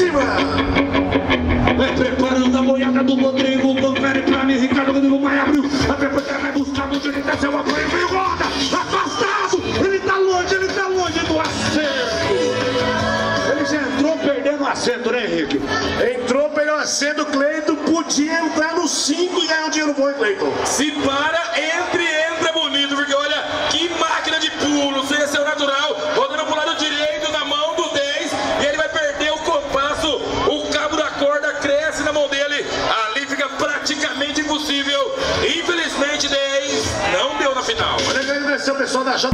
cima. Vai preparando a boiada do Rodrigo. Confere pra mim, Ricardo Rodrigo vai abrir. A Pepetra vai buscar muito. Ele desce o apoio, veio roda. Afastado. Ele tá longe, ele tá longe do acerto. Ele já entrou perdendo o acerto, né, Henrique? Entrou, pegou a cedo, Cleiton podia entrar no 5 e ganhar um dinheiro bom, Cleiton? Se para, agradecer o pessoal da J.